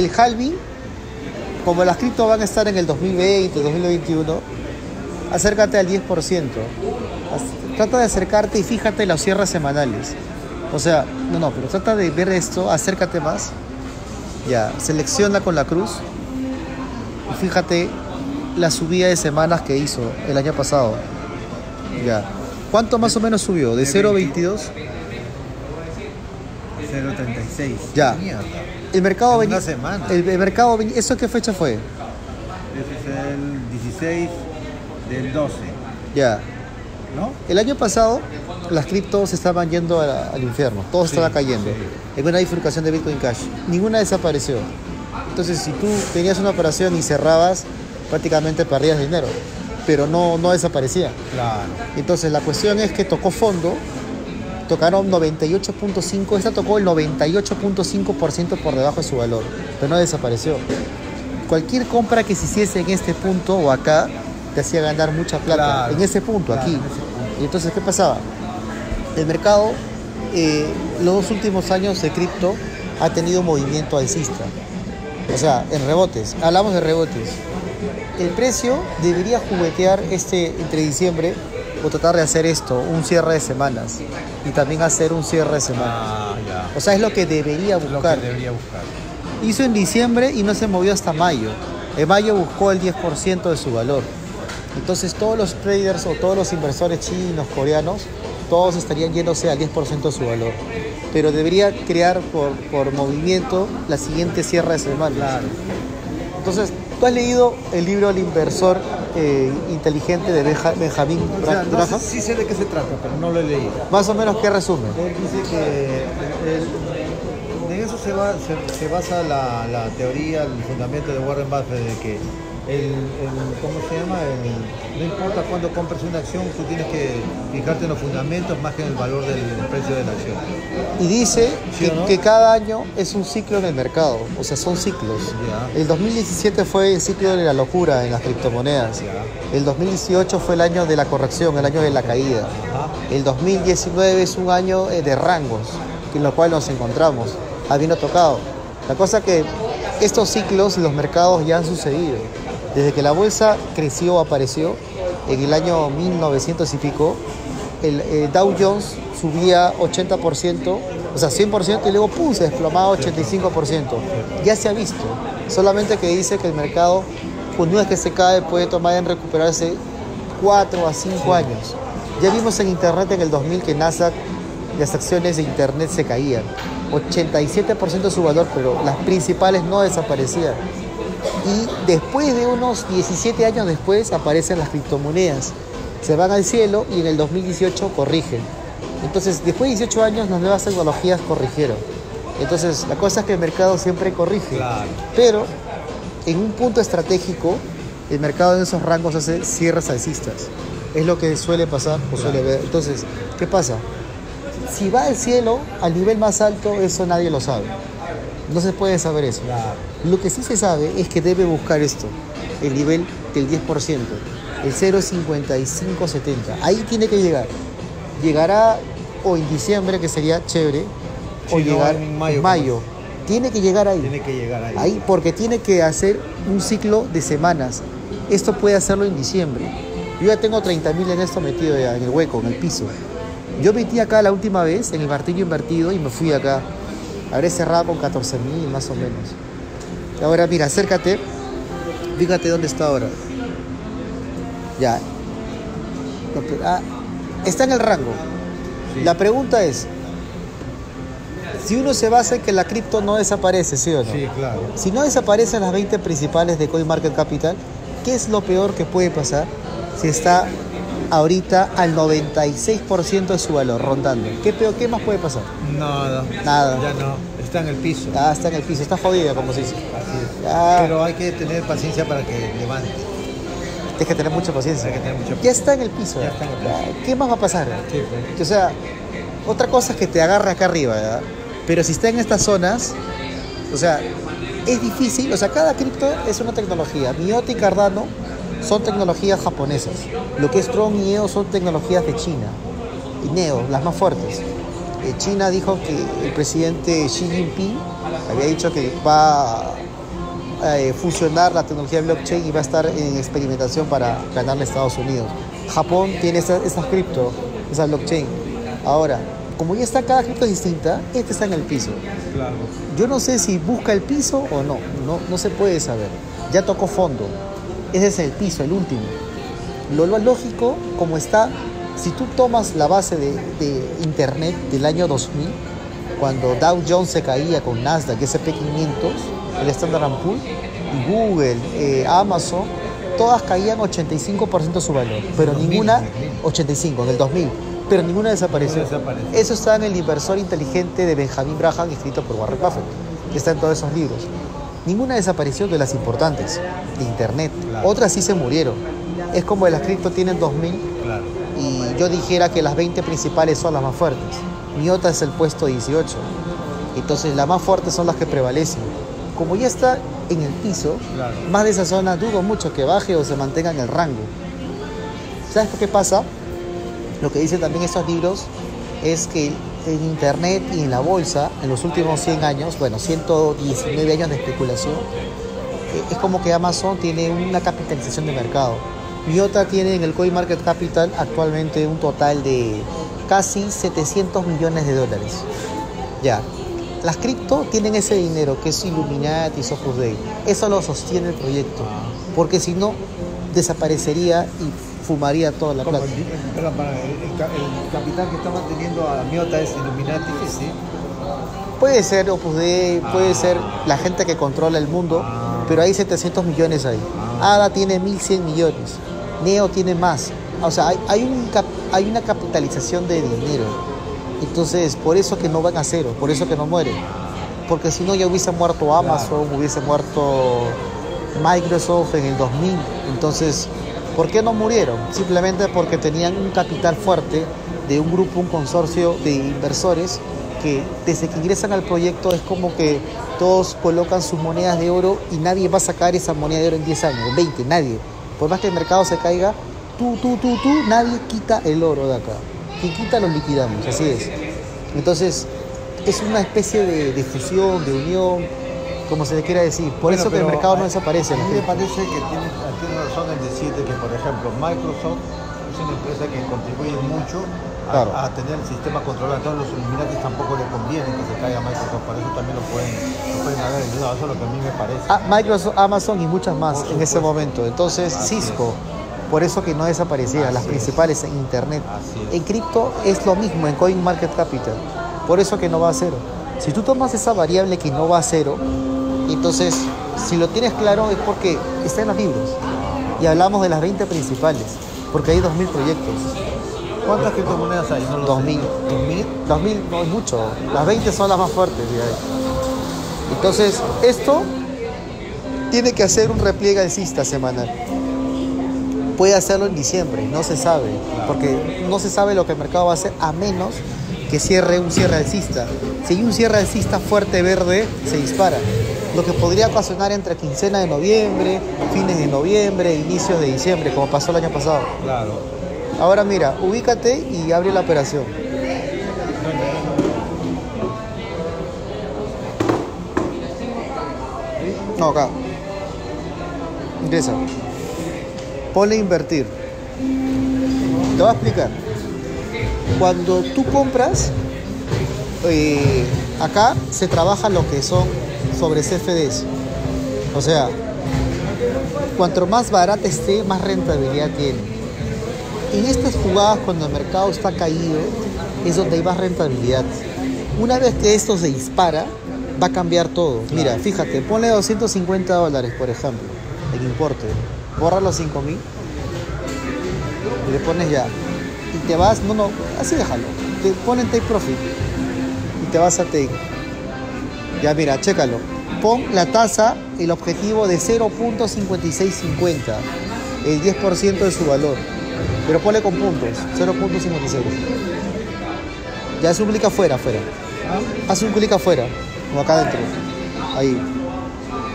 El halving, como las cripto van a estar en el 2020, 2021, acércate al 10%. As- Trata de acercarte y fíjate en los cierres semanales. O sea, no, no, pero trata de ver esto, acércate más. Ya, selecciona con la cruz y fíjate la subida de semanas que hizo el año pasado. Ya. ¿Cuánto más o menos subió? ¿De 0.22? 0.36. Ya. Mierda. El mercado En venía. una semana. El, el mercado venía. ¿Eso qué fecha fue? Ese es el 16 del 12, Ya. ¿no? El año pasado las criptos estaban yendo al infierno, todo Sí, estaba cayendo. sí. En una bifurcación de Bitcoin Cash. Ninguna desapareció. Entonces, si tú tenías una operación y cerrabas, prácticamente perdías dinero. Pero no, no desaparecía. Claro. Entonces, la cuestión es que tocó fondo, tocaron 98.5, esta tocó el 98.5% por debajo de su valor, pero no desapareció. Cualquier compra que se hiciese en este punto o acá, te hacía ganar mucha plata. Claro, en ese punto, claro, aquí. en ese punto. Y entonces, ¿qué pasaba? El mercado, eh, los dos últimos años de cripto, ha tenido movimiento alcista. O sea, en rebotes. Hablamos de rebotes. El precio debería juguetear este entre diciembre o tratar de hacer esto, un cierre de semanas. Y también hacer un cierre de semanas. Ah, ya. O sea, es lo que debería Lo buscar. que debería buscar. Hizo en diciembre y no se movió hasta mayo. En mayo buscó el 10% de su valor. Entonces todos los traders o todos los inversores chinos, coreanos, todos estarían yéndose al 10% de su valor. Pero debería crear por, por movimiento la siguiente cierre de semana. Claro. Entonces, ¿tú has leído el libro El inversor eh, inteligente de Benja- Benjamin O sea, no Graham? sé, sí sé de qué se trata, pero no lo he leído. Más o menos, ¿qué resume? Él dice que el- en eso se, va- se- se basa la, la teoría, el fundamento de Warren Buffett de que el, el- ¿cómo se llama? El- no importa cuándo compres una acción, tú tienes que fijarte en los fundamentos más que en el valor del precio de la acción. Y dice ¿Sí que, o no? que cada año es un ciclo en el mercado, o sea, son ciclos. Ya. El 2017 fue el ciclo de la locura en las criptomonedas. Ya. El 2018 fue el año de la corrección, el año de la caída. El 2019 es un año eh, de rangos, en lo cual nos encontramos, habiendo tocado. La cosa que estos ciclos los mercados ya han sucedido. Desde que la bolsa creció, apareció, en el año 1900 y pico, el eh, Dow Jones subía 80%, o sea, 100% y luego ¡pum! se desplomaba 85%. Ya se ha visto. Solamente que dice que el mercado, pues una vez que se cae, puede tomar en recuperarse 4 a 5 años. Ya vimos en internet en el 2000 que Nasdaq, las acciones de internet se caían. 87% de su valor, pero las principales no desaparecían. Y después de unos 17 años después aparecen las criptomonedas. Se van al cielo y en el 2018 corrigen. Entonces, después de 18 años las nuevas tecnologías corrigieron. Entonces, la cosa es que el mercado siempre corrige. Claro. Pero en un punto estratégico, el mercado en esos rangos hace cierres alcistas. Es lo que suele pasar o suele ver. Entonces, ¿qué pasa? Si va al cielo, al nivel más alto, eso nadie lo sabe. No se puede saber eso. Claro. Lo que sí se sabe es que debe buscar esto, el nivel del 10%, el 0,5570. Ahí tiene que llegar. Llegará o en diciembre, que sería chévere, o Sí, no, llegar en en mayo, mayo. Tiene que llegar ahí. Tiene que llegar ahí. Ahí, porque tiene que hacer un ciclo de semanas. Esto puede hacerlo en diciembre. Yo ya tengo 30 mil en esto metido ya, en el hueco, en el piso. Yo metí acá la última vez, en el martillo invertido, y me fui acá. Habré cerrado con 14 mil más o menos. Ahora mira, acércate. Fíjate dónde está ahora. Ya. Ah, está en el rango. Sí. La pregunta es, si uno se basa en que la cripto no desaparece, ¿sí o no? Sí, claro. Si no desaparecen las 20 principales de CoinMarketCapital, ¿qué es lo peor que puede pasar si está ahorita al 96% de su valor, rondando? ¿Qué, peor, ¿Qué más puede pasar? Nada. Nada. Ya no. Está en el piso. Ah, está en el piso, está jodida, como se dice. Así es. Ya. Pero hay que tener paciencia para que levante. Tienes que tener mucha paciencia. Hay que tener mucha Ya está en el piso. Ya está en el piso. Ya, ¿Qué más va a pasar? Sí, pues. O sea, otra cosa es que te agarre acá arriba, ¿verdad? Pero si está en estas zonas, o sea, es difícil, o sea, cada cripto es una tecnología. Miotti y Cardano son tecnologías japonesas. Lo que es Tron y EO son tecnologías de China. Y Neo, las más fuertes. Eh, China dijo que el presidente Xi Jinping había dicho que va eh, fusionar la tecnología blockchain y va a estar en experimentación para ganarle a Estados Unidos. Japón tiene esas esa cripto, esa blockchain. Ahora, como ya está cada cripto distinta, este está en el piso. Yo no sé si busca el piso o no, no, no se puede saber. Ya tocó fondo. Ese es el piso, el último. Lo, lo lógico, como está, si tú tomas la base de, de Internet del año 2000, cuando Dow Jones se caía con Nasdaq, SP500, el Standard Poor's, y Google, eh, Amazon, todas caían 85% de su valor, pero 2000, ninguna, 2000. 85 en el 2000, pero ninguna desapareció. Eso está en el inversor inteligente de Benjamin Graham, escrito por Warren Buffett, que está en todos esos libros. Ninguna desapareció de las importantes, de Internet. Claro. Otras sí se murieron. Es como las cripto tienen 2000 Claro. Yo dijera que las 20 principales son las más fuertes. Miota es el puesto 18. Entonces las más fuertes son las que prevalecen. Como ya está en el piso, Claro. más de esa zona dudo mucho que baje o se mantenga en el rango. ¿Sabes qué pasa? Lo que dicen también estos libros es que en Internet y en la bolsa, en los últimos 100 años, bueno, 119 años de especulación, eh, es como que Amazon tiene una capitalización de mercado. Miota tiene en el Coin Market Capital actualmente un total de casi 700 millones de dólares. Ya. Las cripto tienen ese dinero que es Illuminati, Opus Dei. Eso lo sostiene el proyecto. Porque si no, desaparecería y fumaría toda la plata. el, el- capital que está manteniendo a Miota es Illuminati, sí. Puede ser Opus Dei, puede ser la gente que controla el mundo, Ah. pero hay 700 millones ahí. Ah. ADA tiene 1100 millones, Neo tiene más. O sea, hay, hay, un cap- hay una capitalización de dinero. Entonces, por eso que no van a cero, por eso que no mueren. Porque si no, ya hubiese muerto Amazon, hubiese muerto Microsoft en el 2000. Entonces, ¿por qué no murieron? Simplemente porque tenían un capital fuerte de un grupo, un consorcio de inversores que desde que ingresan al proyecto es como que todos colocan sus monedas de oro y nadie va a sacar esa moneda de oro en 10 años, 20, nadie. Por más que el mercado se caiga, tú, tú, tú, tú, nadie quita el oro de acá. Quien quita lo liquidamos, así es. Entonces, es una especie de, de fusión, de unión, como se le quiera decir. Por Bueno, eso que el mercado no desaparece. A mí me parece que tiene, tiene razón en decirte que, por ejemplo, Microsoft es una empresa que contribuye mucho Claro. a tener el sistema controlado. Entonces, los Illuminati tampoco le conviene que se caiga Microsoft. Por eso también lo pueden, lo pueden haber ayudado. Eso es lo que a mí me parece. Ah, Microsoft, Amazon y muchas más en ese momento. Entonces, Cisco, por eso que no desaparecía, Así las es. principales en Internet. En cripto es lo mismo, en Coin Market Capital. Por eso que no va a cero. Si tú tomas esa variable que no va a cero, entonces, si lo tienes claro es porque está en los libros. Y hablamos de las 20 principales, porque hay 2.000 proyectos. ¿Cuántas criptomonedas hay? No lo sé. 2000. 2000. 2000 no es mucho, las 20 son las más fuertes. Entonces, esto tiene que hacer un repliegue alcista semanal. Puede hacerlo en diciembre, no se sabe, porque no se sabe lo que el mercado va a hacer a menos que cierre un cierre alcista. Si hay un cierre alcista fuerte verde, se dispara. Lo que podría ocasionar entre quincena de noviembre, fines de noviembre, inicios de diciembre, como pasó el año pasado. Claro. Ahora mira, ubícate y abre la operación. No, acá. Ingresa. Ponle invertir. Te voy a explicar. Cuando tú compras, eh, acá se trabaja lo que son sobre CFDs. O sea, cuanto más barata esté, más rentabilidad tiene. En estas jugadas, cuando el mercado está caído, es donde hay más rentabilidad. Una vez que esto se dispara, va a cambiar todo. Mira, fíjate, ponle 250 dólares, por ejemplo, en importe. Borra los 5 mil y le pones ya. Y te vas, no, no, así déjalo. Te ponen take profit y te vas a take. Ya mira, chécalo. Pon la tasa, el objetivo de 0.5650, el 10% de su valor. Pero ponle con puntos, 0.56. Ya haz un clic afuera, afuera. Haz un clic afuera, como acá adentro. Ahí.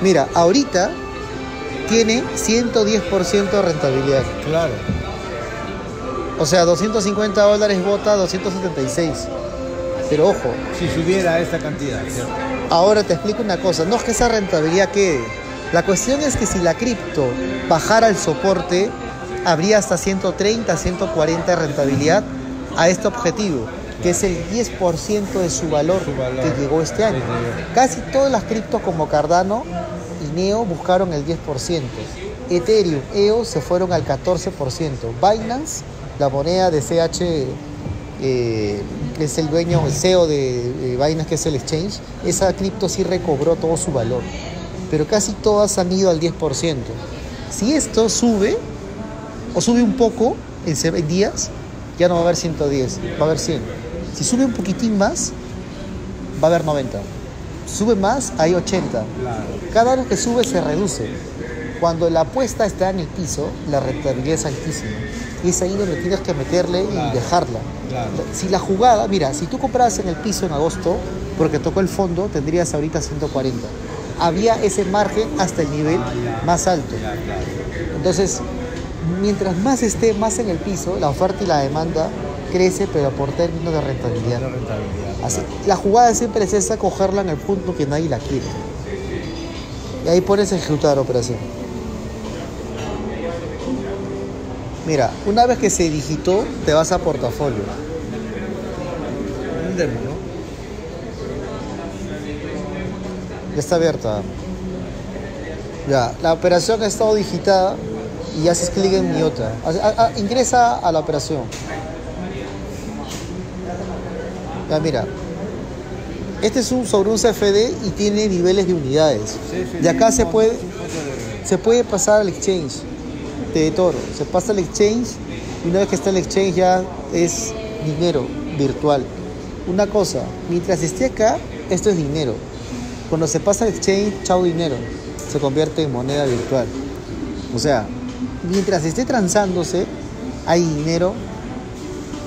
Mira, ahorita tiene 110% de rentabilidad. Claro. O sea, 250 dólares bota 276. Pero ojo, Si subiera esta cantidad, ¿cierto? ahora te explico una cosa. No es que esa rentabilidad quede. La cuestión es que si la cripto bajara el soporte, habría hasta 130, 140 de rentabilidad a este objetivo, que es el 10% de su valor, que llegó este año. Casi todas las criptos como Cardano y Neo buscaron el 10%. Ethereum, EOS se fueron al 14%. Binance, la moneda de CH, eh, que es el dueño, el CEO de, de Binance, que es el exchange, esa cripto sí recobró todo su valor. Pero casi todas han ido al 10%. Si esto sube, o sube un poco en días, ya no va a haber 110, va a haber 100. Si sube un poquitín más, va a haber 90. Sube más, hay 80. Claro. Cada vez que sube se reduce. Cuando la apuesta está en el piso, la rentabilidad es altísima. Y es ahí donde tienes que meterle y dejarla. Si la jugada, mira, si tú comprabas en el piso en agosto, porque tocó el fondo, tendrías ahorita 140. Había ese margen hasta el nivel Ah, más alto. Entonces, mientras más esté más en el piso, la oferta y la demanda crece, pero por términos de rentabilidad. La rentabilidad. Así, claro. la jugada siempre es esa, cogerla en el punto que nadie la quiere. Y ahí pones a ejecutar operación. Mira, una vez que se digitó, te vas a portafolio. Ya está abierta. Ya, la operación ha estado digitada y haces clic en mi otra. A- a- a- ingresa a la operación. Ya, mira. Este es un sobre un CFD y tiene niveles de unidades. De acá se puede, se puede pasar al exchange de Toro. Se pasa al exchange y una vez que está el exchange ya es dinero virtual. Una cosa, mientras esté acá, esto es dinero. Cuando se pasa al exchange, chao dinero. Se convierte en moneda virtual. O sea, mientras esté transándose, hay dinero,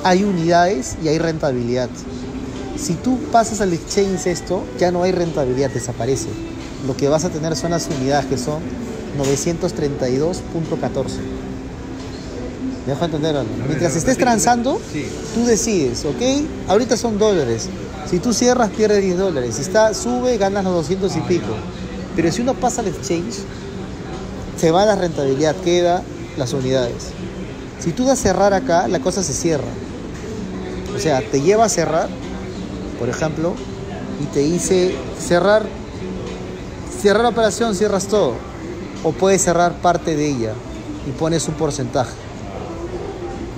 hay unidades y hay rentabilidad. Si tú pasas al exchange esto, ya no hay rentabilidad, desaparece. Lo que vas a tener son las unidades que son 932.14. ¿Me dejo entender o no? Mientras estés transando, tú decides, ¿ok? Ahorita son dólares. Si tú cierras, pierdes 10 dólares. Si está, sube, ganas los 200 y pico. Pero si uno pasa al exchange, se va la rentabilidad, queda las unidades. Si tú das cerrar acá, la cosa se cierra. O sea, te lleva a cerrar, por ejemplo, y te dice cerrar, cerrar la operación, cierras todo. O puedes cerrar parte de ella y pones un porcentaje.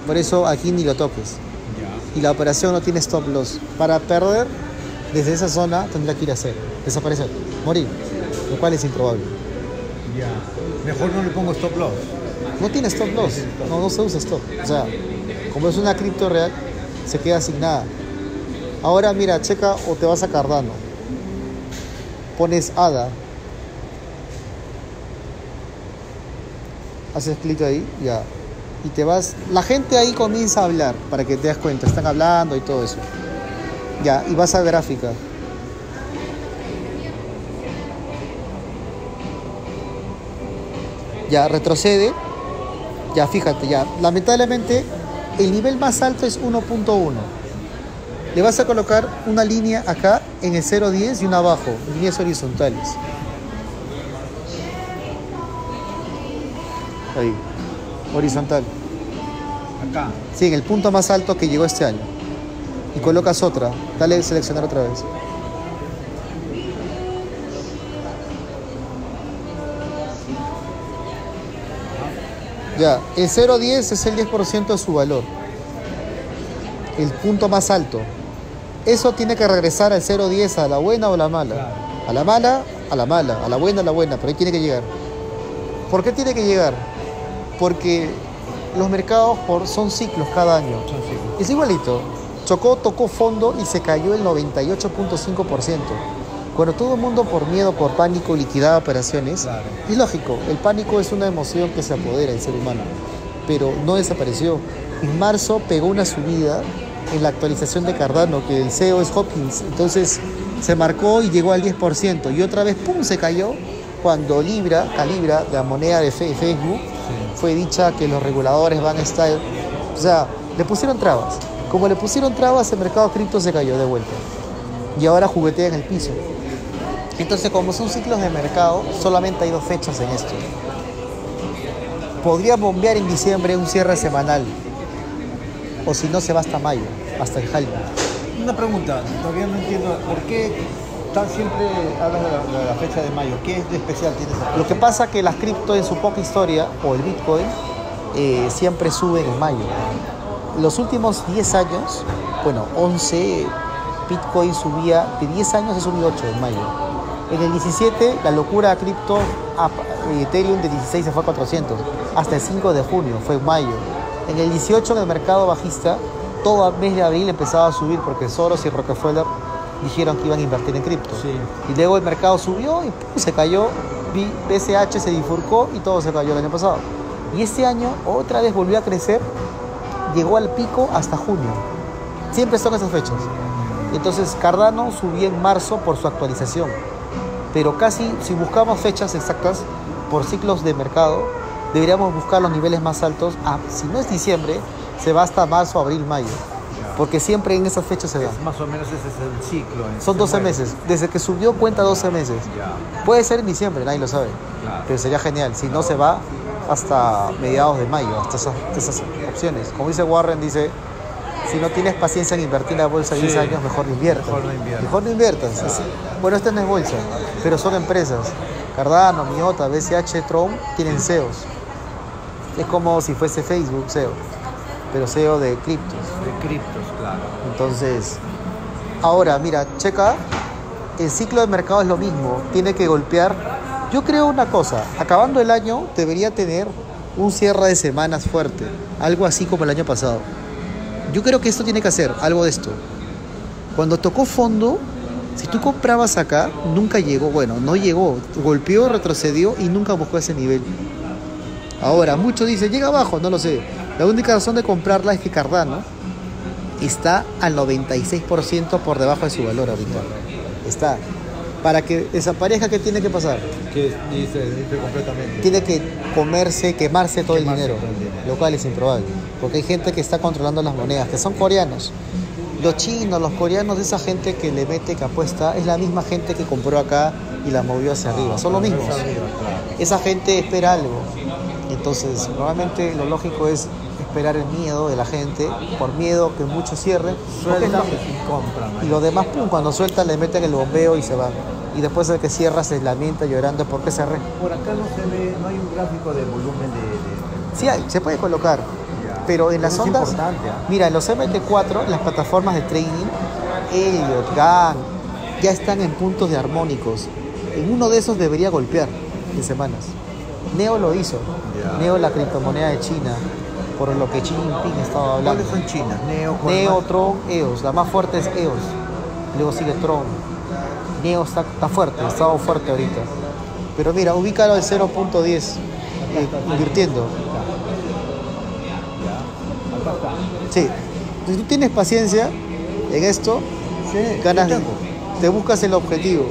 Por eso aquí ni lo toques. Y la operación no tiene stop loss. Para perder desde esa zona tendrá que ir a cero, desaparecer, morir, lo cual es improbable. Mejor no le pongo stop loss. No tiene stop loss, no, no se usa stop. O sea, como es una cripto real, se queda sin nada. Ahora mira, checa o te vas a Cardano. Pones ADA. Haces clic ahí, ya. Y te vas. La gente ahí comienza a hablar para que te das cuenta. Están hablando y todo eso. Ya, y vas a gráfica. Ya, retrocede. Ya, fíjate, ya. Lamentablemente, el nivel más alto es 1.1. Le vas a colocar una línea acá en el 0.10 y una abajo, líneas horizontales. Ahí, horizontal. Acá. Sí, en el punto más alto que llegó este año. Y colocas otra. Dale a seleccionar otra vez. Ya, el 0.10 es el 10% de su valor. El punto más alto. Eso tiene que regresar al 0.10 a la buena o la mala. A la mala, a la mala. A la buena, a la buena. Pero ahí tiene que llegar. ¿Por qué tiene que llegar? Porque los mercados por, son ciclos cada año. Es igualito. Chocó, tocó fondo y se cayó el 98.5%. Cuando todo el mundo por miedo, por pánico liquidaba operaciones, Claro. es lógico, el pánico es una emoción que se apodera del ser humano, pero no desapareció. En marzo pegó una subida en la actualización de Cardano, que el CEO es Hopkins, entonces se marcó y llegó al 10%, y otra vez, ¡pum!, se cayó cuando Libra, Calibra, la moneda de Facebook, fue dicha que los reguladores van a estar, o sea, le pusieron trabas. Como le pusieron trabas, el mercado cripto se cayó de vuelta. Y ahora juguetea en el piso. Entonces, como son ciclos de mercado, solamente hay dos fechas en esto. Podría bombear en diciembre un cierre semanal. O si no, se va hasta mayo, hasta el Halloween. Una pregunta, todavía no entiendo, ¿por qué tan siempre hablas de la, de la fecha de mayo? ¿Qué es de especial tiene esa fecha? Lo que pasa es que las cripto en su poca historia, o el Bitcoin, eh, siempre suben en mayo. Los últimos 10 años, bueno, 11, Bitcoin subía, de 10 años se subió 8 en mayo. En el 17, la locura cripto, a- Ethereum de 16 se fue a 400. Hasta el 5 de junio, fue en mayo. En el 18, en el mercado bajista, todo mes de abril empezaba a subir porque Soros y Rockefeller dijeron que iban a invertir en cripto. Sí. Y luego el mercado subió y ¡pum! se cayó, BCH se bifurcó y todo se cayó el año pasado. Y este año otra vez volvió a crecer, llegó al pico hasta junio. Siempre son esas fechas. Entonces Cardano subió en marzo por su actualización. Pero casi, si buscamos fechas exactas por ciclos de mercado, deberíamos buscar los niveles más altos. Ah, si no es diciembre, se va hasta marzo, abril, mayo. Porque siempre en esas fechas se da. Más o menos ese es el ciclo. Son se 12 mueve. meses. Desde que subió cuenta 12 meses. Ya. Puede ser en diciembre, nadie lo sabe. Claro. Pero sería genial. Si no se va hasta mediados de mayo, hasta esas, esas opciones. Como dice Warren, dice, si no tienes paciencia en invertir en la bolsa Sí. 10 años, mejor no inviertas. Mejor no inviertas. Mejor no inviertas. Bueno, esta no es bolsa, pero son empresas. Cardano, Miota, BCH, Tron tienen CEOs. Es como si fuese Facebook CEO, pero CEO de criptos. De criptos, claro. Entonces, ahora, mira, checa, el ciclo de mercado es lo mismo, tiene que golpear. Yo creo una cosa, acabando el año debería tener un cierre de semanas fuerte, algo así como el año pasado. Yo creo que esto tiene que hacer, algo de esto. Cuando tocó fondo, si tú comprabas acá, nunca llegó, bueno, no llegó, golpeó, retrocedió y nunca buscó ese nivel. Ahora, muchos dicen, llega abajo, no lo sé. La única razón de comprarla es que Cardano está al 96% por debajo de su valor ahorita. Está. Para que desaparezca, ¿qué tiene que pasar? Que dice, dice completamente. Tiene que comerse, quemarse todo el dinero, todo el dinero. lo cual es improbable. Porque hay gente que está controlando las monedas, que son coreanos. Los chinos, los coreanos, esa gente que le mete, que apuesta, es la misma gente que compró acá y la movió hacia arriba. Son los mismos. Esa gente espera algo. Entonces, normalmente lo lógico es esperar el miedo de la gente, por miedo que muchos cierren. Sueltan y compran. Y los demás, pum, cuando sueltan le meten el bombeo y se van. Y después el que cierra se lamenta llorando porque cerré. Por acá no se ve, no hay un gráfico de volumen de. de- Sí hay, se puede colocar. Ya. Pero en las es ondas, ¿ah? mira, en los MT4, las plataformas de trading, Elliot, GAN, ya están en puntos de armónicos. En uno de esos debería golpear en semanas. Neo lo hizo. Neo, la criptomoneda de China, por lo que Xi Jinping estaba hablando. ¿Cuáles son chinas? Neo, ¿cuál Neo? Tron, EOS. La más fuerte es EOS. Luego sigue Tron. Neo está, está fuerte, ha estado fuerte ahorita. Pero mira, ubícalo al 0.10, eh, invirtiendo. Está. Sí. Si tú tienes paciencia en esto, Sí, ganas, te buscas el objetivo.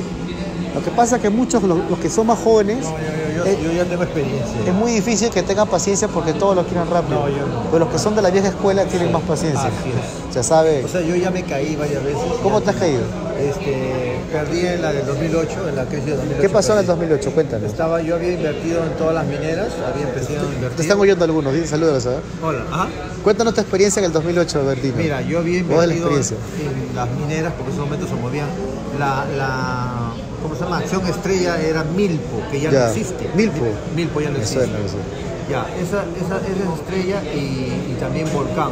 Lo que pasa es que muchos, los, los que son más jóvenes, No, yo, eh, yo ya tengo experiencia. es muy difícil que tengan paciencia porque todos lo quieren rápido. No, yo no. Pero los que son de la vieja escuela tienen más paciencia. Ya sabe. O sea, yo ya me caí varias veces. ¿Cómo te has caído? Este, perdí en la del 2008, en la crisis de 2008. ¿Qué pasó en el perdí. 2008? Cuéntanos. Estaba, yo había invertido en todas las mineras, había empezado a invertir. Te están oyendo algunos, saludos. ¿eh? Hola. Cuéntanos tu experiencia en el 2008, Bertino. Mira, yo había la invertido en las mineras porque en ese momento se movían. La, la, ¿cómo se llama? Acción estrella era Milpo, que ya, Ya. no existe. Milpo. Milpo ya no existe. suena. Ya, esa, esa, esa es estrella y, y también Volcán.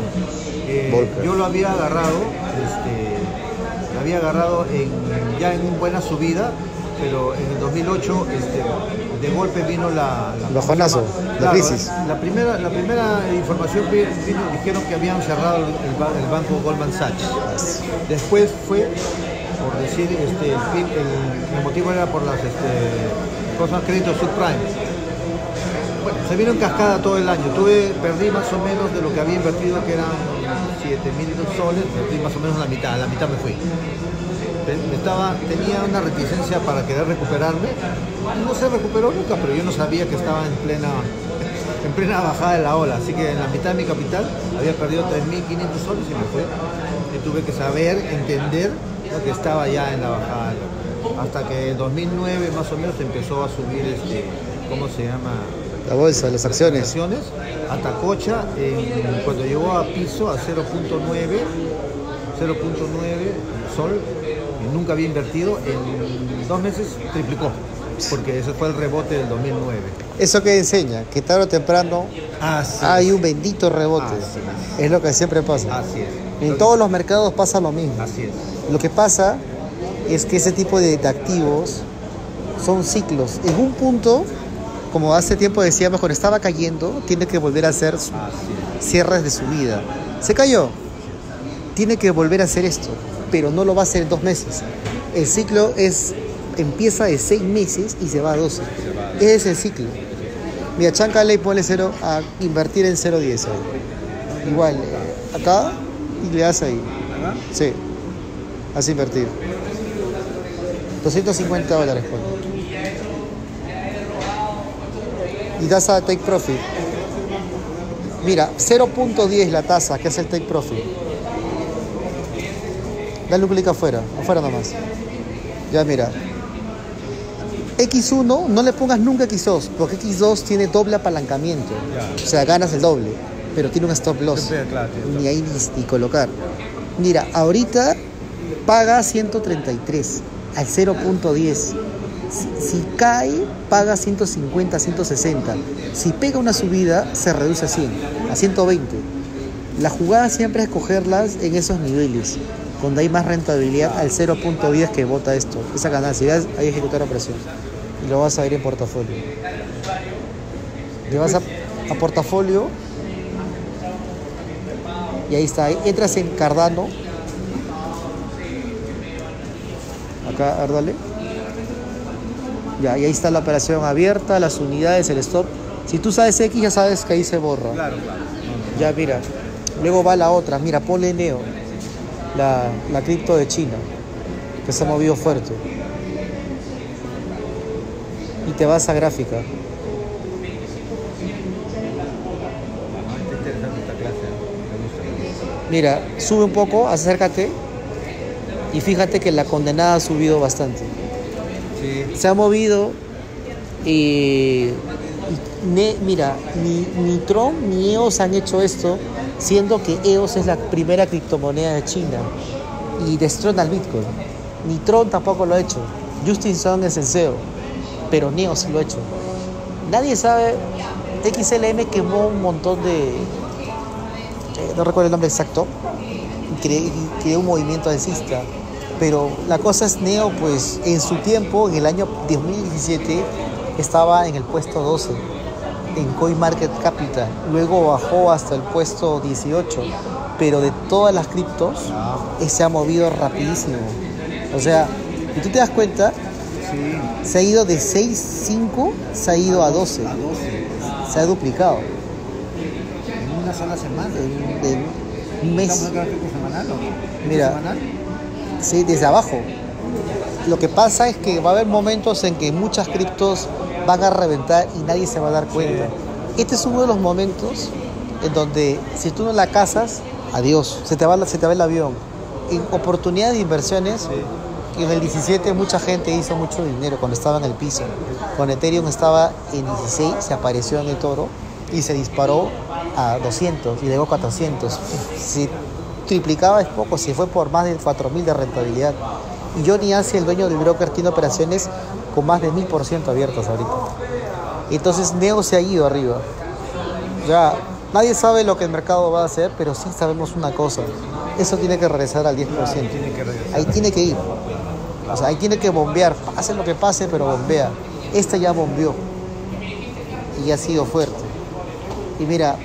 Eh, Volcán. Yo lo había agarrado, este, lo había agarrado en, ya en una buena subida, pero en el 2008 este, de golpe vino la... la Bajonazo, la crisis. La primera, la primera información vino, dijeron que habían cerrado el banco Goldman Sachs. Después fue, por decir, este, el, motivo era por las este, cosas créditos subprime. Bueno, se vino en cascada todo el año. Tuve, perdí más o menos de lo que había invertido, que eran 7 mil soles, perdí más o menos la mitad, la mitad me fui. Estaba, tenía una reticencia para querer recuperarme. No se recuperó nunca, pero yo no sabía que estaba en plena, en plena bajada de la ola. Así que en la mitad de mi capital había perdido 3.500 soles y me fue. Tuve que saber, entender lo que estaba ya en la bajada. hasta que en 2009 más o menos empezó a subir, este, ¿cómo se llama? La bolsa, las acciones. acciones. Atacocha, en- cuando llegó a piso a 0.9, 0.9 sol, nunca había invertido, en dos meses triplicó, porque ese fue el rebote del 2009. ¿Eso que enseña? Que tarde o temprano Así hay un bendito rebote. Así Es lo que siempre pasa. Así es. En todos los mercados pasa lo mismo. Así es. Lo que pasa es que ese tipo de, activos son ciclos. En un punto, como hace tiempo decíamos, cuando estaba cayendo, tiene que volver a hacer cierres de su vida. Se cayó. Tiene que volver a hacer esto, pero no lo va a hacer en dos meses. El ciclo es empieza de seis meses y se va a 12. Ese es el ciclo. Mira, cháncale y ponle cero a invertir en 0.10 ahí. Igual, eh, acá y le das ahí. ¿Acá? Sí, haz invertir. 250 dólares. Y das a take profit. Mira, 0.10 la tasa que hace el take profit. Dale un clic afuera, afuera nomás. Ya mira. X1 no le pongas nunca X2, porque X2 tiene doble apalancamiento. O sea, ganas el doble, pero tiene un stop loss ni ahí ni, ni colocar. Mira, ahorita paga 133 al 0.10. Si, si cae, paga 150, 160. Si pega una subida, se reduce a 100, a 120. La jugada siempre es cogerlas en esos niveles, donde hay más rentabilidad al 0.10 que vota esto. Esa ganancia, ya ahí ejecutar operación. Y lo vas a ver en portafolio. Le vas a, a portafolio y ahí está, entras en Cardano. Acá, a ver, dale. Ya, y ahí está la operación abierta, las unidades, el stop. Si tú sabes X, ya sabes que ahí se borra. Claro, claro. Ya, mira. Luego va la otra. Mira, ponle Neo. La, la cripto de China. Que se ha movido fuerte. Y te vas a gráfica. Ah, está interesante esta clase. ¿eh? Me gusta. Mira, sube un poco, acércate. Y fíjate que la condenada ha subido bastante. Sí. se ha movido y, y ne- mira, ni, ni Tron ni EOS han hecho esto, siendo que EOS es la primera criptomoneda de China y destrona al Bitcoin. Ni Tron tampoco lo ha hecho. Justin Song es el CEO, pero Neo sí lo ha hecho. Nadie sabe, XLM quemó un montón de, no recuerdo el nombre exacto, y cre- y creó un movimiento alcista. Pero la cosa es Neo, pues en su tiempo, en el año 2017, estaba en el puesto 12 en CoinMarketCapital. Luego bajó hasta el puesto 18. Pero de todas las criptos, Ah, eh, se ha movido rapidísimo. O sea, si tú te das cuenta, sí. se ha ido de 6.5, se ha ido a 12. A 12. Se ha duplicado En una sola semana. en, en un mes. ¿Estamos en gráfico semanal o? Mira. ¿Semanal? Sí, desde abajo. Lo que pasa es que va a haber momentos en que muchas criptos van a reventar y nadie se va a dar cuenta. Este es uno de los momentos en donde si tú no la cazas, adiós, se te va, se te va el avión. En oportunidades de inversiones, en el 17 mucha gente hizo mucho dinero cuando estaba en el piso. Cuando Ethereum estaba en 16, se apareció en el toro y se disparó a 200 y luego 400. Si triplicaba es poco, si fue por más de 4.000 de rentabilidad. Y Johnny Asia, el dueño del broker, tiene operaciones con más de 1000% abiertas ahorita. Entonces Neo se ha ido arriba. Ya, nadie sabe lo que el mercado va a hacer, pero sí sabemos una cosa. Eso tiene que regresar al 10%. Tiene que regresar. Ahí tiene que ir. O sea, ahí tiene que bombear. Pase lo que pase, pero bombea. Esta ya bombeó. Y ha sido fuerte. Y mira,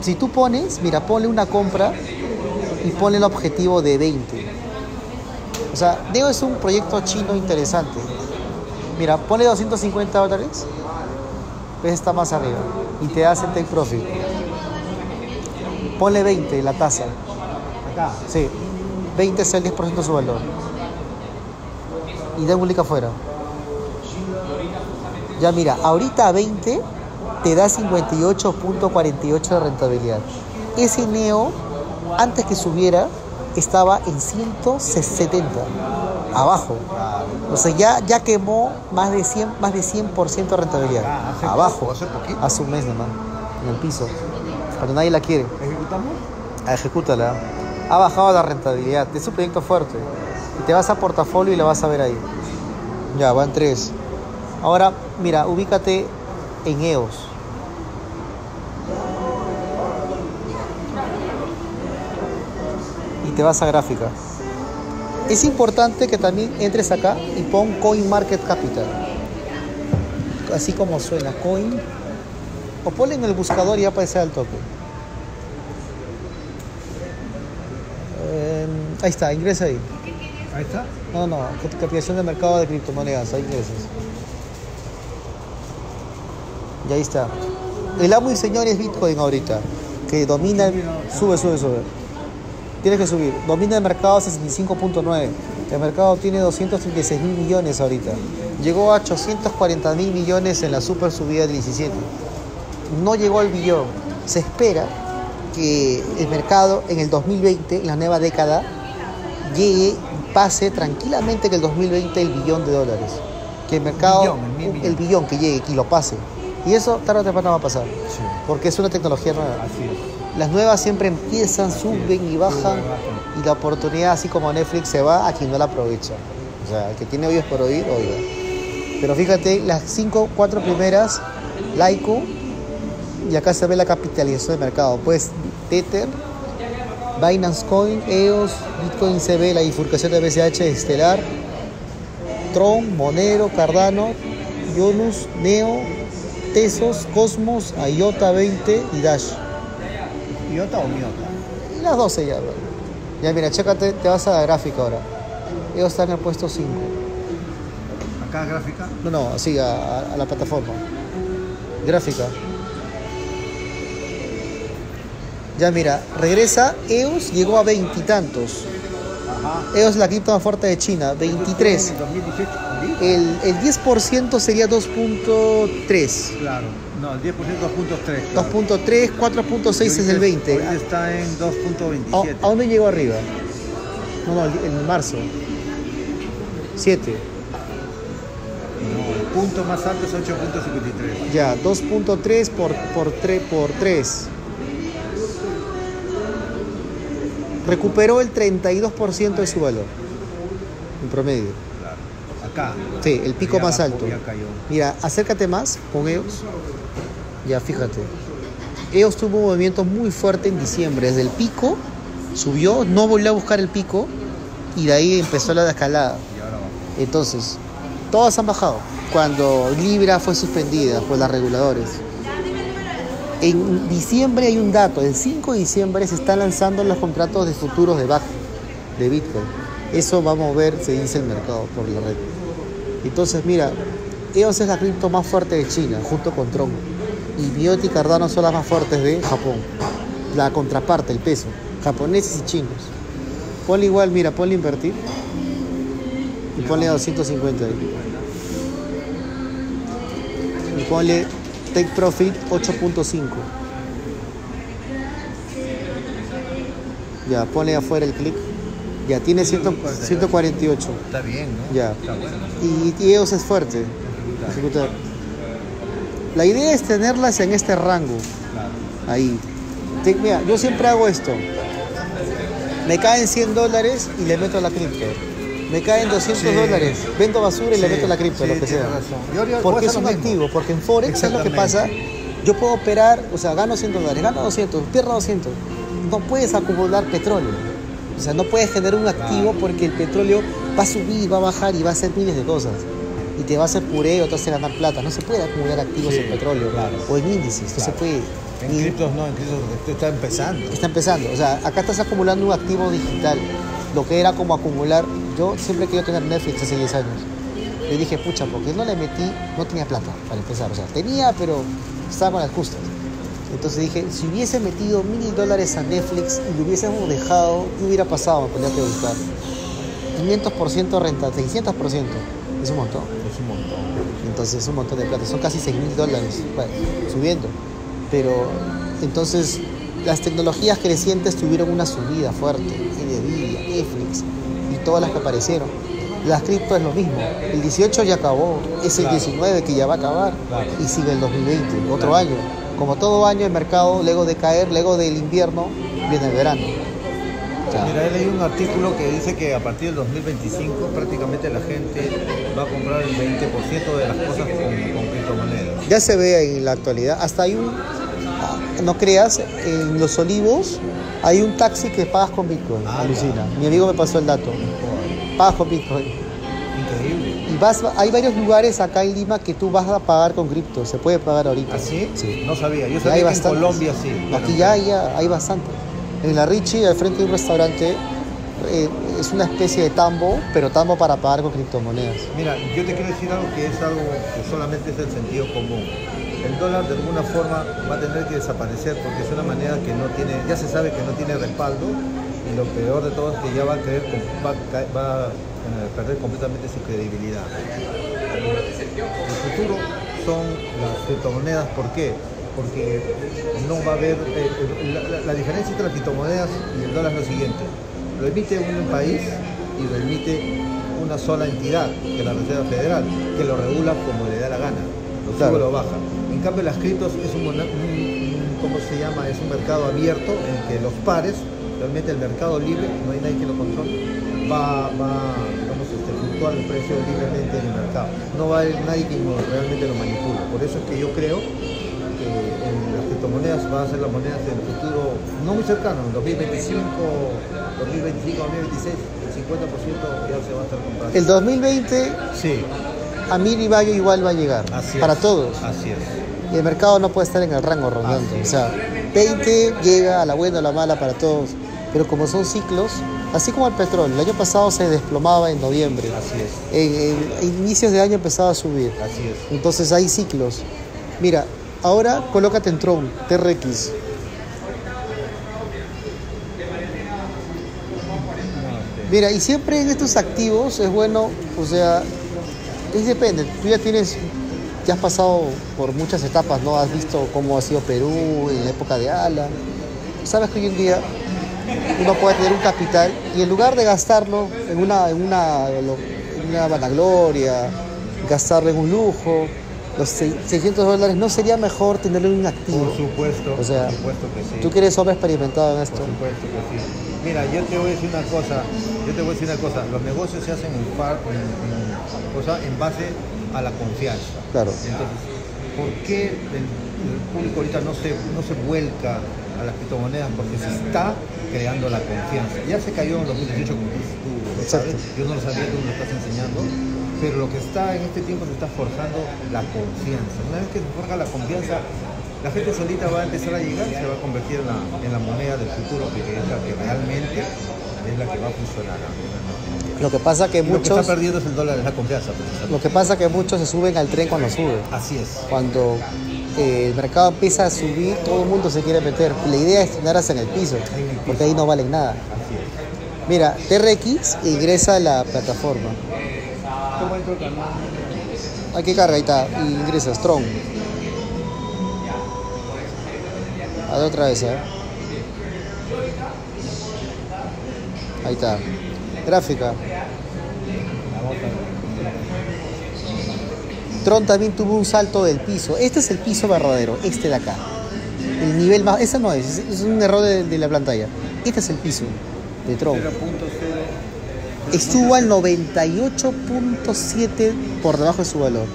si tú pones, mira, ponle una compra y ponle el objetivo de 20. O sea, Neo es un proyecto chino interesante. Mira, ponle 250 dólares, pues está más arriba y te hace take profit. Ponle 20 la tasa. Acá. Sí, 20 es el 10% de su valor. Y da un clic afuera. Ya mira, ahorita a 20 te da 58.48 de rentabilidad. Ese Neo, antes que subiera, estaba en 170, abajo. O sea, ya, ya quemó más de 100%, más de 100 de rentabilidad. Ah, abajo. poco, hace un mes nomás, en el piso. Pero nadie la quiere. ¿Ejecutamos? Ejecútala. Ha bajado la rentabilidad. Es un proyecto fuerte. Y te vas a portafolio y la vas a ver ahí. Ya, van tres. Ahora, mira, ubícate en EOS. Te vas a gráfica. Es importante que también entres acá y pon Coin Market Capital. Así como suena, Coin. O ponle en el buscador y ya aparece al toque. Eh, ahí está, ingresa ahí. Ahí está. No, no, capitalización de mercado de criptomonedas, ahí ingresas. Y ahí está. El amo y señor es Bitcoin ahorita, que domina, el- sube, sube, sube. Tienes que subir. Domina el mercado a 65.9. El mercado tiene 236 mil millones ahorita. Llegó a 840 mil millones en la super subida del 17. No llegó al billón. Se espera que el mercado en el 2020, en la nueva década, llegue pase tranquilamente en el 2020 el billón de dólares. Que el mercado, Billón, el billón. billón que llegue y lo pase. Y eso tarde o temprano va a pasar, Sí. porque es una tecnología nueva. Así es. Las nuevas siempre empiezan, suben y bajan, y la oportunidad, así como Netflix, se va a quien no la aprovecha. O sea, el que tiene oídos por oír, oiga. Pero fíjate, las cinco, cuatro primeras, Laico, y acá se ve la capitalización de mercado. Pues Tether, Binance Coin, EOS, Bitcoin CB, la bifurcación de BCH Estelar, Tron, Monero, Cardano, Ionus, Neo, Tesos, Cosmos, IOTA 20 y Dash. ¿Iota o miota? Las 12 ya, bro. Ya mira, chécate, te vas a la gráfica ahora. Ellos están en el puesto 5. Acá gráfica. No, no, así, a, a- la plataforma. Gráfica. Ya mira, regresa, EOS llegó a veintitantos. EOS la cripto más fuerte de China, 23. En 2018. ¿sí? El, el 10% sería 2.3. Claro. No, el 10% 2.3. claro. 2.3, 4.6 es el 20. Ahorita está en ¿A, 2.27. a dónde llegó arriba? No, no, en marzo. 7. No, el punto más alto es 8.53. Ya, 2.3 por, por, 3, por 3. Recuperó el 32% de su valor. En promedio. Claro. Acá. Sí, el pico más alto. Mira, acércate más con EOS. Ya, fíjate. EOS tuvo un movimiento muy fuerte en diciembre. Desde el pico subió, no volvió a buscar el pico y de ahí empezó la escalada. Entonces, todas han bajado. Cuando Libra fue suspendida por los reguladores. En diciembre hay un dato, el 5 de diciembre se están lanzando los contratos de futuros de BAC, de Bitcoin. Eso va a mover, se dice el mercado por la red. Entonces, mira, EOS es la cripto más fuerte de China, junto con Tron. Y Biot y Cardano son las más fuertes de Japón. La contraparte, el peso. Japoneses y chinos. Ponle igual, mira, ponle invertir. Y ponle 250 ahí. Y ponle take profit 8.5. Ya, ponle afuera el clic. Ya, tiene 100 148. Está bien, ¿no? Ya. Está bueno. Y, y EOS es fuerte. Ejecutar. La idea es tenerlas en este rango. Ahí. Mira, yo siempre hago esto. Me caen 100 dólares y le meto a la cripto. Me caen 200 Sí. dólares, vendo basura y le meto a la cripto, sí, lo que sea. Yo Porque es un activo, porque en Forex es lo que pasa. Yo puedo operar, o sea, gano 100 dólares, gano 200, pierdo 200. No puedes acumular petróleo. O sea, no puedes generar un activo porque el petróleo va a subir, va a bajar y va a hacer miles de cosas. Y te va a hacer va a hacer ganar plata. No se puede acumular activos Sí, en petróleo claro. o en índices, no se puede. En criptos no, en criptos esto está empezando. Está empezando. O sea, acá estás acumulando un activo digital. Lo que era como acumular. Yo siempre quería tener Netflix hace 10 años. Le dije, pucha, porque no le metí, no tenía plata para empezar. O sea, tenía, pero estaba con las justas. Entonces dije, si hubiese metido mil dólares a Netflix y lo hubiésemos dejado, ¿qué hubiera pasado? Me ponía a preguntar. 500% renta, 600%. Es un montón. Es un montón. Entonces es un montón de plata, son casi 6 mil dólares bueno, subiendo. Pero entonces las tecnologías crecientes tuvieron una subida fuerte, Nvidia, Netflix y todas las que aparecieron. Las cripto es lo mismo. El 18 ya acabó, es el Claro. 19 que ya va a acabar y sigue el 2020, otro año. Como todo año el mercado, luego de caer, luego del invierno, viene el verano. Mira, he leído un artículo que dice que a partir del 2025 prácticamente la gente va a comprar el 20% de las cosas con, con criptomonedas. Ya se ve en la actualidad. Hasta hay un, ah, no creas, en Los Olivos hay un taxi que pagas con Bitcoin. Ah, alucina. Mi amigo me pasó el dato. Pagas con Bitcoin. Increíble. Y vas, hay varios lugares acá en Lima que tú vas a pagar con cripto. Se puede pagar ahorita. ¿Así? Sí. No sabía. Yo sabía hay que en. Colombia sí. Aquí ya, ya hay bastante. En la Richie, al frente de un restaurante, eh, es una especie de tambo, pero tambo para pagar con criptomonedas. Mira, yo te quiero decir algo que es algo que solamente es el sentido común. El dólar de alguna forma va a tener que desaparecer porque es una manera que no tiene, ya se sabe que no tiene respaldo y lo peor de todo es que ya va a, perder completamente su credibilidad. El futuro son las criptomonedas, ¿por qué? Porque no va a haber, eh, eh, la, la- la diferencia entre las criptomonedas y el dólar es lo siguiente, lo emite un país y lo emite una sola entidad, que es la Reserva Federal, que lo regula como le da la gana, lo sube o lo baja. En cambio las criptos es un, mona- un- un- ¿cómo se llama? Es un mercado abierto en que los pares, realmente el mercado libre, no hay nadie que lo controle, va, va digamos, este, fluctuar el precio libremente en el mercado. No va a haber nadie que realmente lo manipule. Por eso es que yo creo criptomonedas van a ser las monedas del futuro no muy cercano, en 2025, 2025, 2026, el 50% ya se va a estar comprando. El 2020, Sí, a mil y Bayo igual va a llegar. así para es. todos. Así es. Y el mercado no puede estar en el rango rondando. O sea, 20 llega a la buena o la mala para todos. Pero como son ciclos, así como el petróleo, el año pasado se desplomaba en noviembre. Así es. En, inicios de año empezaba a subir. Así es. Entonces hay ciclos. Mira, ahora colócate en Tron, TRX. Mira, y siempre en estos activos es bueno, o sea, es depende. Tú ya tienes, ya has pasado por muchas etapas, ¿no? Has visto cómo ha sido Perú en la época de Ala. Sabes que hoy en día uno puede tener un capital y en lugar de gastarlo en una, en una, en una vanagloria, gastarlo en un lujo, los sei- 600 dólares, ¿no sería mejor tenerlo en un activo? Por supuesto, O sea, por supuesto que sí. Tú que eres hombre experimentado en esto. Por supuesto que sí. Mira, yo te voy a decir una cosa, yo te voy a decir una cosa, los negocios se hacen en, par- en, en- o sea, en base a la confianza. Claro. Entonces, ¿por qué el, el público ahorita no se, no se vuelca a las criptomonedas? Porque se está creando la confianza. Ya se cayó en 2018 como tú, tú lo Exacto. sabes, yo no lo sabía, tú me lo estás enseñando, pero lo que está en este tiempo se está forjando la confianza. Una vez que se forja la confianza, la gente solita va a empezar a llegar, se va a convertir en la, en la moneda del futuro, que es la que realmente es la que va a funcionar. Lo que pasa que Y Lo que está muchos, perdiendo es el dólar, es la confianza. lo que pasa que muchos se suben al tren cuando sube. Así es. Cuando eh, el mercado empieza a subir, todo el mundo se quiere meter. La idea es tenerlas en el piso, porque ahí no valen nada. Así es. Mira, TRX ingresa a la plataforma. ¿Cómo entro que carga, ahí está, ingresa Strong. Ver otra vez, ¿eh? Ahí está. Gráfica. Tron también tuvo un salto del piso. Este es el piso verdadero, este de acá. El nivel más. Ese no es, es un error de, la pantalla. Este es el piso de Tron. 0.0. Estuvo al 98.7 por debajo de su valor.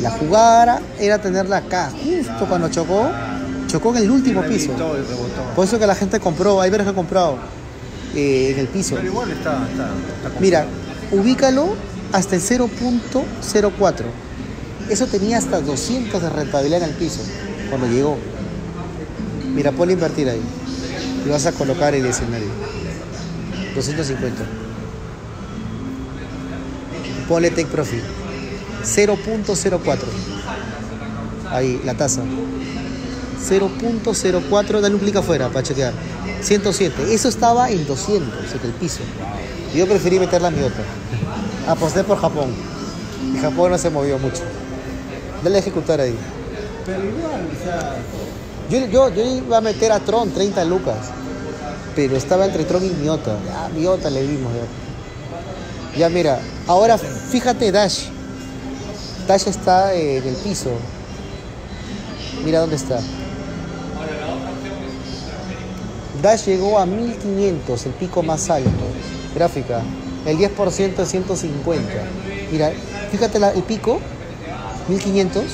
La jugada era tenerla acá, justo cuando chocó, chocó en el último piso. Por eso que la gente compró, hay varios que han comprado eh, en el piso. Pero igual está, está, está Mira, ubícalo hasta el 0.04. Eso tenía hasta 200 de rentabilidad en el piso cuando llegó. Mira, ponle invertir ahí. Y vas a colocar el escenario. 250. Ponle take profit. 0.04. Ahí, la tasa. 0.04, dale un clic afuera para chequear. 107. Eso estaba en 200 en el piso. Yo preferí meterla a mi otra. Aposté por Japón. Y Japón no se movió mucho. Dale a ejecutar ahí. Pero igual, o sea, Yo, yo, yo iba a meter a Tron 30 lucas. pero estaba entre Tron y Miota. Ya, Miota le dimos ya. Ya mira, ahora fíjate Dash. Dash está en el piso. Mira dónde está. Dash llegó a 1500, el pico más alto. Gráfica. El 10% es 150. Mira, fíjate la- el pico, 1500,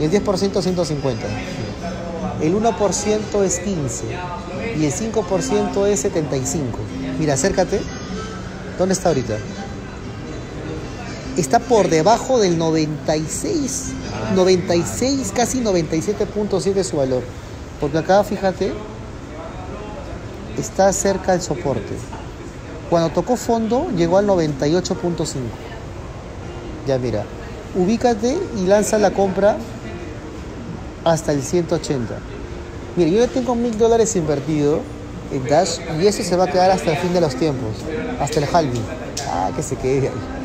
y el 10% es 150. El 1% es 15 y el 5% es 75. Mira, acércate. ¿Dónde está ahorita? Está por debajo del 96, 96, casi 97.7 su valor. Porque acá, fíjate, está cerca del soporte. Cuando tocó fondo, llegó al 98.5. Ya mira, ubícate y lanza la compra hasta el 180. Mira, yo ya tengo mil dólares invertido en Dash y eso se va a quedar hasta el fin de los tiempos, hasta el halving. Ah, que se quede ahí.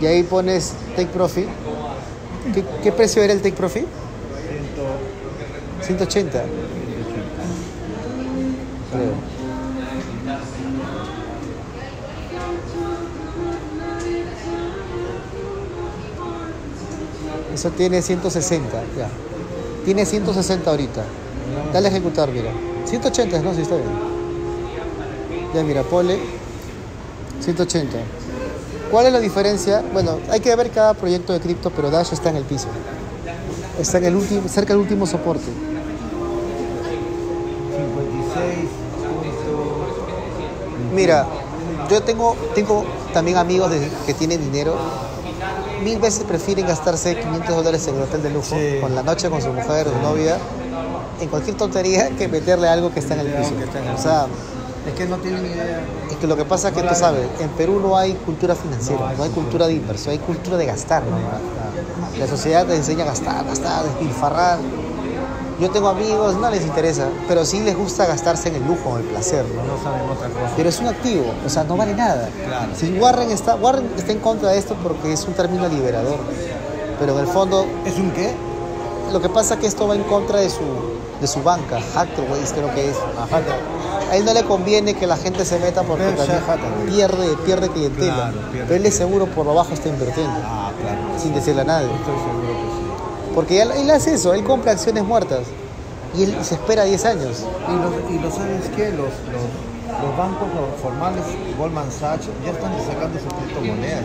Y ahí pones Take Profit. ¿Qué, qué precio era el Take Profit? 180. Creo. Eso tiene 160, ya. Tiene 160 ahorita. Dale a ejecutar, mira. 180, ¿no? Sí, está bien. Ya, mira, pole. 180. ¿Cuál es la diferencia? Bueno, hay que ver cada proyecto de cripto, pero Dash está en el piso. Está en el último, cerca del último soporte. 56 Mira, yo tengo, tengo también amigos de- que tienen dinero. Mil veces prefieren gastarse 500 dólares en el hotel de lujo, Sí. con la noche con su mujer, su novia, en cualquier tontería que meterle algo que está en el piso. O sea, Es que no tienen idea. Es que lo que pasa es que tú sabes, en Perú no hay cultura financiera, no hay cultura de inversión, hay cultura de gastar. ¿no? La sociedad te enseña a gastar, gastar, despilfarrar. Yo tengo amigos, no les interesa, pero sí les gusta gastarse en el lujo, en el placer, ¿no? No saben otra cosa. Pero es un activo, o sea, no vale nada. Claro. Si Warren está, Warren está en contra de esto porque es un término liberador. Pero en el fondo, ¿Es un qué? lo que pasa es que esto va en contra de su, de su banca, Hathaway creo que es. A él no le conviene que la gente se meta porque también pierde, pierde clientela. Claro, pierde Pero él de seguro por lo bajo está invirtiendo, Ah, claro. sin decirle a nadie. Estoy seguro que Porque él, él hace eso, él compra acciones muertas y él se espera 10 años. sí. Y lo, y lo sabes qué? Los, los, los bancos formales, Goldman Sachs, ya están sacando sus criptomonedas.